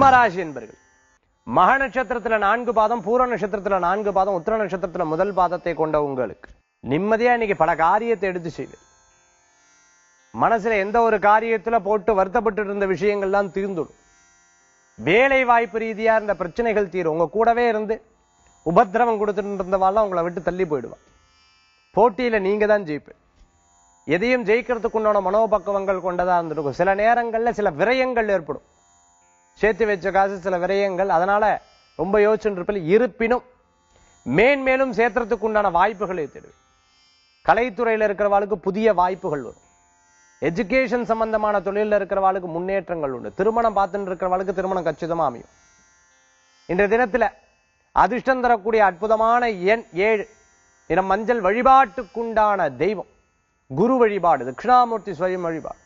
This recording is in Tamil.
சிம்மராசி என்பர்கள். மக நட்சத்திரத்துல நான்கு பாதம் பூர நட்சத்திரத்துல நான்கு பாதம் உத்திர நட்சத்திரத்துல முதல் பாதத்தை கொண்ட உங்களுக்கு. நிம்மதியா இன்னைக்கு பல காரியத்தை எடுத்து செய்வீர் மனசுல எந்த ஒரு காரியத்துல போட்டு வருத்தப்பட்டு இருந்த விஷயங்கள்லாம் தீர்ந்துடும். வேலை வாய்ப்பு ரீதியா இருந்த பிரச்சனைகள் தீரும். உங்க கூடவே இருந்து உபத்திரவம் கொடுத்துட்டு இருந்தவாள்லாம் உங்களை விட்டு தள்ளி போயிடுவான் போட்டியில நீங்க தான் ஜெயிப்பு எதையும் ஜெயிக்கிறதுக்கு உண்டான மனோபக்குவங்கள் கொண்டதா இருந்திருக்கும். சில நேரங்கள்ல சில விரயங்கள் ஏற்படும். சேர்த்து வச்ச காசு சில விரயங்கள். அதனால ரொம்ப யோசிச்சுட்டு இருப்பில் இருப்பினும் மேன்மேலும் சேர்த்துறதுக்கு உண்டான வாய்ப்புகளை தேடுவேன் கலைத்துறையில இருக்கிறவாளுக்கு புதிய வாய்ப்புகள் வரும். எஜுகேஷன் சம்பந்தமான தொழிலில் இருக்கிறவாளுக்கு முன்னேற்றங்கள் உண்டு. திருமணம் பார்த்துட்டு இருக்கிறவாளுக்கு திருமணம் கச்சிதமா அமையும். இன்றைய தினத்துல அதிர்ஷ்டம் தரக்கூடிய அற்புதமான எண் ஏழு. இடம் மஞ்சள் வழிபாட்டுக்குண்டான தெய்வம். குரு வழிபாடு. தட்சிணாமூர்த்தி சுவயம் வழிபாடு.